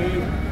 Dave.